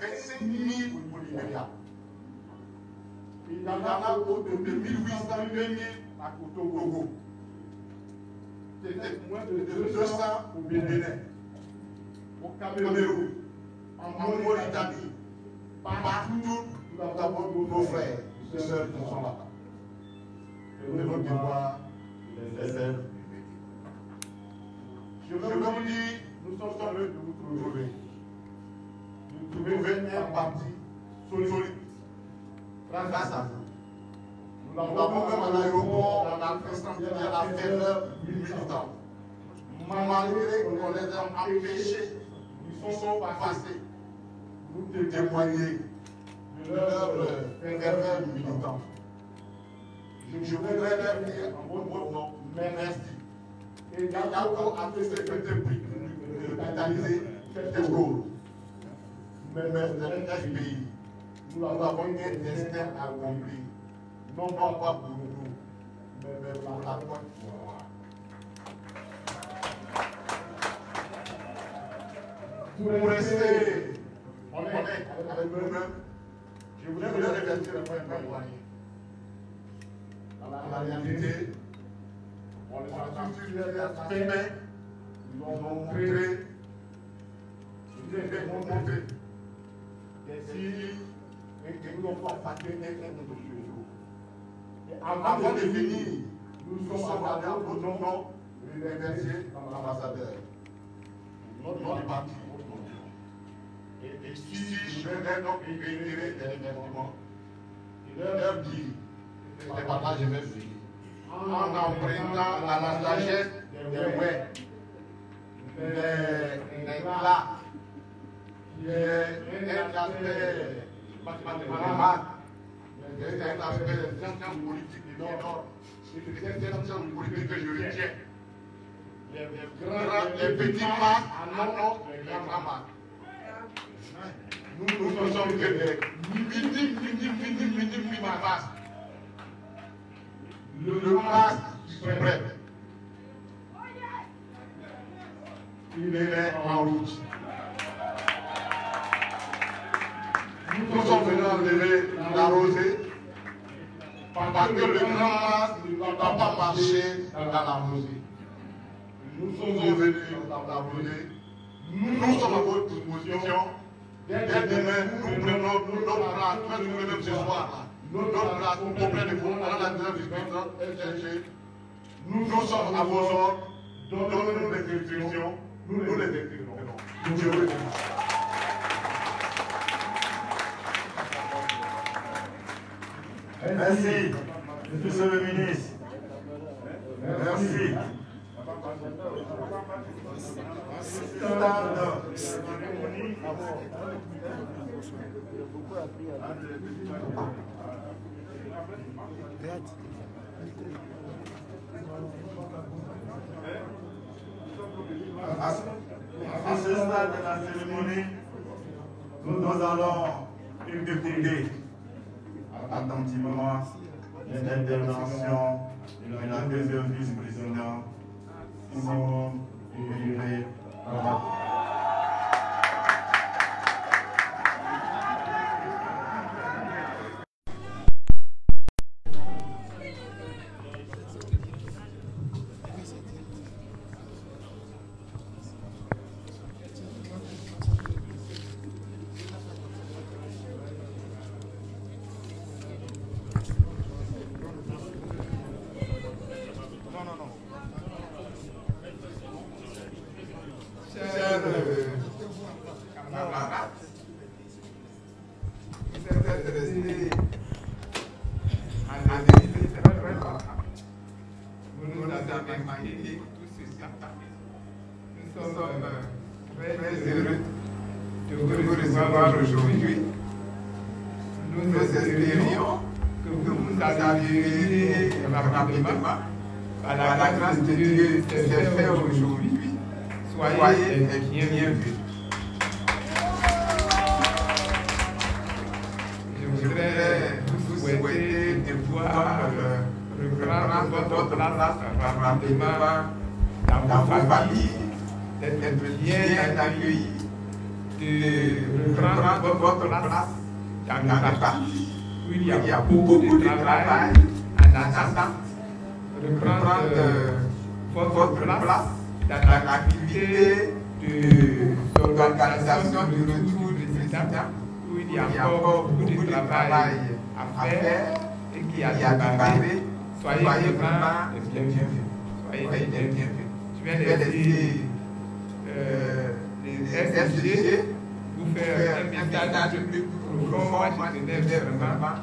25 000 au Nigeria. Il y en a autour de 1800 000 à Togo. C'était moins de 200 au Bénin, au Cameroun, en Mauritanie. Partout, nous avons nos frères et sœurs qui sont là. Et nous devons devoir les aider. Je veux vous dire, nous sommes heureux de vous trouver. Vous trouvez un parti solide. Grâce à vous. Nous avons même à l'aéroport, on a fait sentir la ferveur militante. Malgré qu'on les a empêchés, ils sont passés. Nous témoigner de leur ferveur militante. Je voudrais leur dire en votre nom, merci. Et Yako a fait ce petit prix de capitaliser cette. Mais notre pays, nous avons un destin accompli. Non pas pour nous, mais pour la Côte d'Ivoire. Pour rester honnête avec nous-mêmes, je voudrais vous remercier le point. Dans la réalité, on les a tous les mains, ils ont montré, ils ont montré signes et que nous avons fatigué un de nos Et avant de venir, nous sommes en votre nom remercier l'ambassadeur, notre parti. Et ici, je vais donc réitérer des. Il leur dit, c'est par là que je vais. En empruntant à la sagesse des ouais, des Les, petits en non, les grands masques. Nous, nous ne sommes que des minimes, minimes, minimes, minimes masques. Le masque suprême. Il est en route. Nous sommes venus enlever la rosée parce que le grand masque ne va pas marcher dans la rosée. Nous sommes venus dans la rosée. Nous sommes à votre disposition. Dès demain, nous prenons notre place, nous même ce soir, notre place auprès de vous, dans la deuxième Nous, nous sommes à vos ordres. Donnez-nous des instructions. Nous les exécuterons. Dieu vous. Merci, Monsieur le ministre. Merci. À ce stade de la cérémonie, nous allons écouter attentivement l'intervention de la deuxième vice-présidente, Simon Yuré aujourd'hui. Soyez bienvenus. Je voudrais vous souhaiter de pouvoir reprendre votre place rapidement dans vos familles, d'être bien accueillis de reprendre votre place dans le parti où il y a beaucoup de travail en attendant, reprendre votre place dans l'activité de l'organisation du retour du président où il y a encore beaucoup de travail à faire et qui a démarré. Soyez vraiment bienvenus. Soyez bienvenus. Je de dire euh, les SSG vous faire un message de plus profond. Moi, je tenais vraiment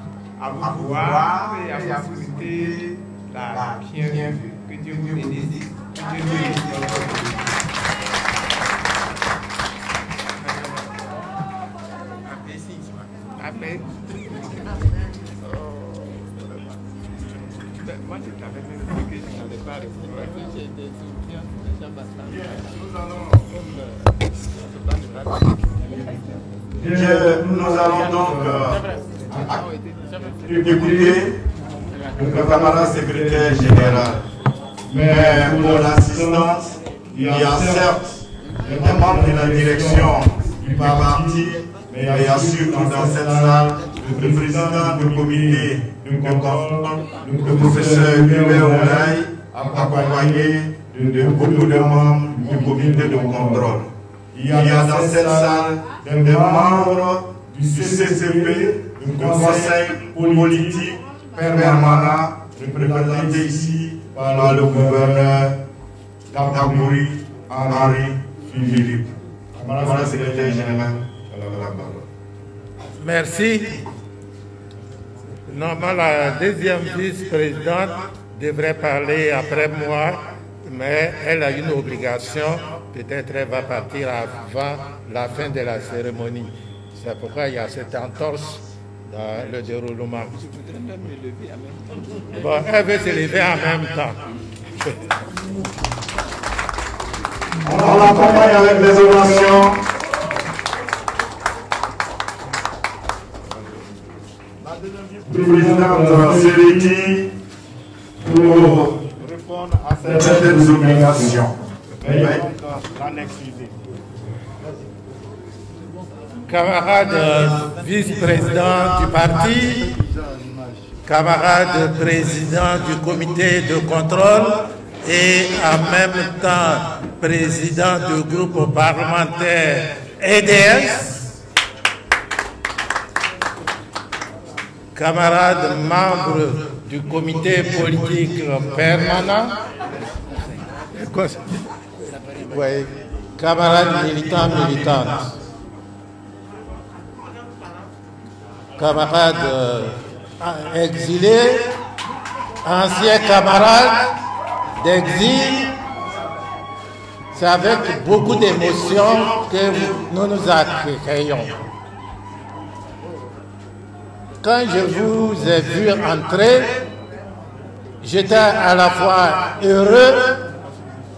à vous voir et à vous souhaiter la bienvenue. Que Dieu vous bénisse. Nous allons donc euh, écouter le camarade secrétaire général. Pour l'assistance, il y a certes un membre de la direction du parti, mais il y a surtout dans cette salle le président du comité de contrôle, le professeur Hubert accompagné de beaucoup de membres du comité de contrôle. Il y a dans cette salle des membres du CCCP, du Conseil politique permanent, représenté ici par le gouverneur d'Ambouri, Henri Philippe. Madame la secrétaire générale, la parole. Merci. Normalement, la deuxième vice-présidente devrait parler après moi, mais elle a une obligation. Peut-être elle va partir avant la fin de la cérémonie. C'est pourquoi il y a cette entorse dans le déroulement. Bon, elle veut se lever en même temps. On l'accompagne avec des ovations. Présidente Seriti pour répondre à certaines obligations. Camarade vice-président du parti, camarade président du comité de contrôle et en même temps président du groupe parlementaire EDS, camarades membres du comité politique permanent, oui, camarades militants, militantes, camarades euh, exilés, anciens camarades d'exil, c'est avec beaucoup d'émotion que nous nous accueillons. Quand je vous ai vu entrer, j'étais à la fois heureux,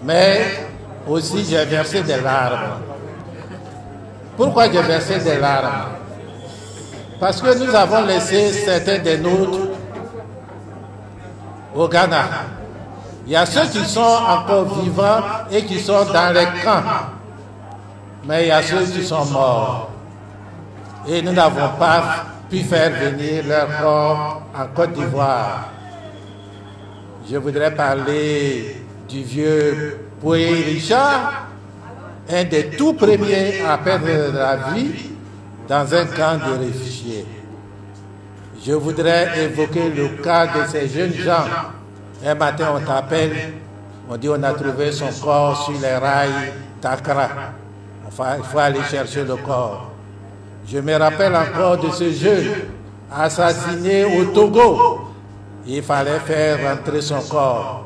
mais aussi j'ai versé des larmes. Pourquoi j'ai versé des larmes? Parce que nous avons laissé certains des nôtres au Ghana. Il y a ceux qui sont encore vivants et qui sont dans les camps. Mais il y a ceux qui sont morts. Et nous n'avons pas pu faire venir leur corps en Côte d'Ivoire. Je voudrais parler du vieux Poué Richard, un des tout premiers à perdre la vie dans un camp de réfugiés. Je voudrais évoquer le cas de ces jeunes gens. Un matin, on t'appelle, on dit on a trouvé son corps sur les rails. Enfin, il faut aller chercher le corps. Je me rappelle encore de ce jeune assassiné au Togo. Il fallait faire rentrer son corps.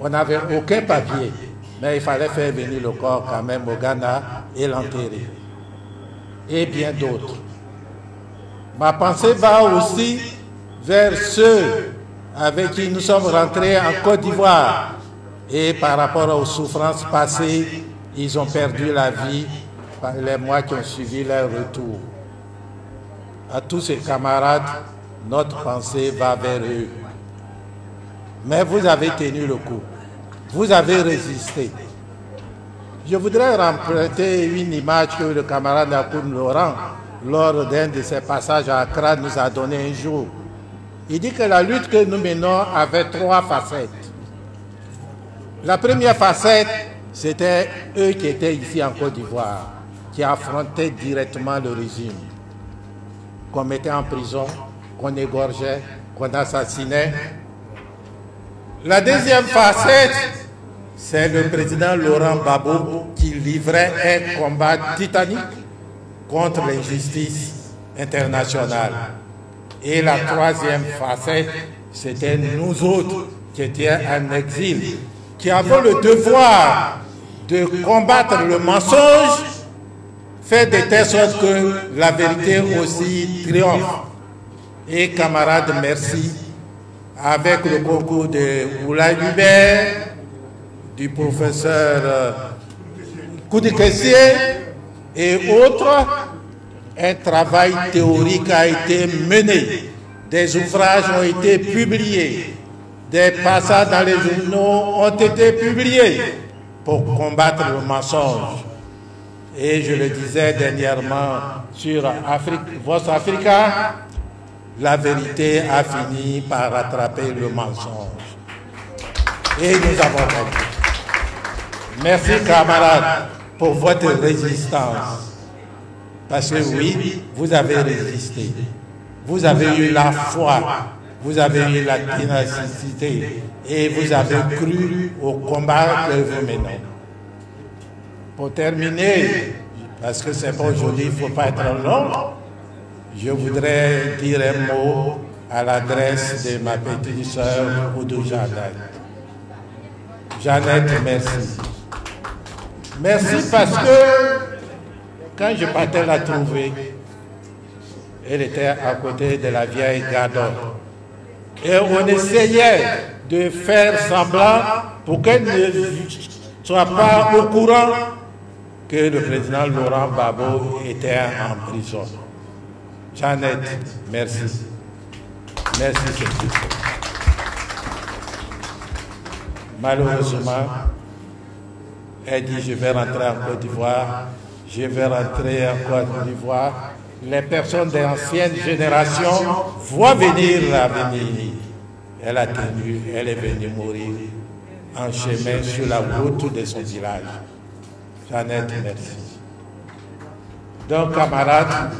On n'avait aucun papier, mais il fallait faire venir le corps quand même au Ghana et l'enterrer. Et bien d'autres. Ma pensée va aussi vers ceux avec qui nous sommes rentrés en Côte d'Ivoire. Et par rapport aux souffrances passées, ils ont perdu la vie par les mois qui ont suivi leur retour. À tous ces camarades, notre pensée va vers eux. Mais vous avez tenu le coup. Vous avez résisté. Je voudrais remprunter une image que le camarade Nakoum Laurent, lors d'un de ses passages à Accra, nous a donné un jour. Il dit que la lutte que nous menons avait trois facettes. La première facette, c'était eux qui étaient ici en Côte d'Ivoire, qui affrontaient directement le régime, qu'on mettait en prison, qu'on égorgeait, qu'on assassinait. La deuxième facette, c'est le président Laurent Gbagbo qui livrait un combat titanique contre l'injustice internationale. Et la troisième facette, c'était nous autres qui étions en exil, qui avons le devoir de combattre le mensonge, faire de telle sorte que la vérité aussi triomphe. Et camarades, merci. Avec le concours de Oulay Hubert, du professeur euh, Koudikessier et autres, un travail théorique a été mené. Des ouvrages ont été publiés. Des passages dans les journaux ont été publiés pour combattre le mensonge. Et je le disais dernièrement sur Afrique, Africa, la vérité a fini par rattraper le mensonge. Et nous avons compris. Merci camarades pour votre résistance. Parce que oui, vous avez résisté. Vous avez eu la foi. Vous avez eu la ténacité. Et vous avez cru au combat que vous menez. Pour terminer, parce que c'est pas aujourd'hui, il ne faut pas être long, je voudrais dire un mot à l'adresse de ma petite sœur Oudou Jeannette. Jeannette, merci. Merci parce que quand je partais la trouver, elle était à côté de la vieille Gardon. Et on essayait de faire semblant pour qu'elle ne soit pas au courant que le président Laurent Babo était en prison. Jeannette, merci. Merci, c'est Malheureusement, elle dit je vais rentrer en Côte d'Ivoire, je vais rentrer en Côte d'Ivoire. Les personnes des anciennes générations voient venir l'avenir. Elle a tenu, elle est venue mourir en chemin sur la route de son village. Jeannette, merci. Donc, camarades,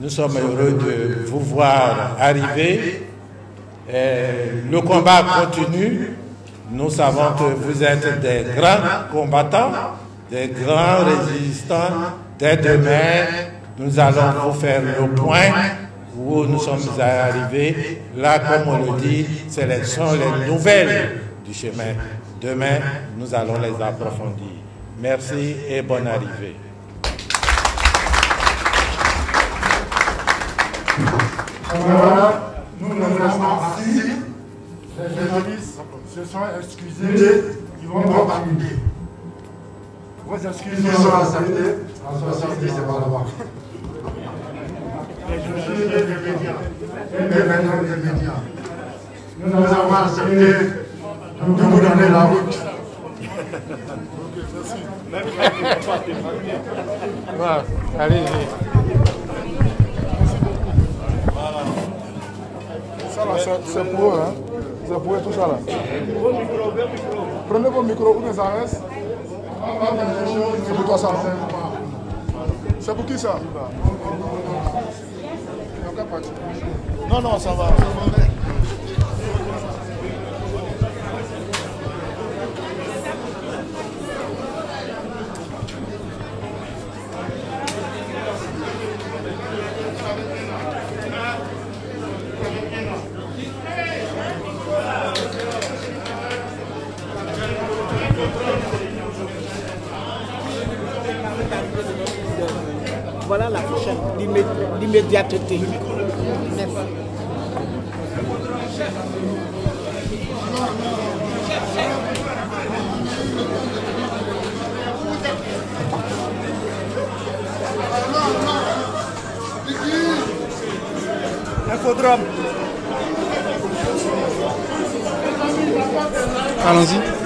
nous sommes heureux de vous voir arriver. le combat continue. Nous savons que vous êtes des grands combattants, des grands résistants. Dès demain, nous allons vous faire le point où nous sommes arrivés. Là, comme on le dit, ce sont les nouvelles du chemin. Demain, nous allons les approfondir. Merci et bonne arrivée. Nous nous se sont excusés, ils vont parler. Vos excuses sont acceptées. En 70, c'est pas. Les journalistes et les médias. Et maintenant les médias. Nous avons accepté de vous donner la route. Voilà, allez-y. Ça là, c'est- c'est pour eux, hein. Eux tout ça là. Prenez vos micros, bien ça reste C'est pour toi ça, C'est pour qui ça Non, non, ça va. Voilà la prochaine, l'immédiateté. Merci. Infodrome. Allons-y.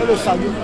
Olha o saludo.